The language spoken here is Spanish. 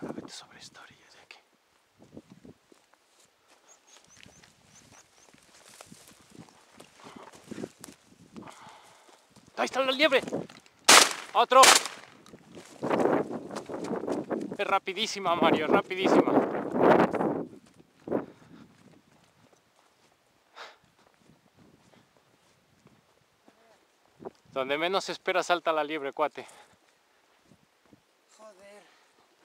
Ahora vete sobre esta orilla de aquí. Ahí está la liebre. Otro. Es rapidísima, Mario, rapidísima. Donde menos espera salta la liebre, cuate. Joder.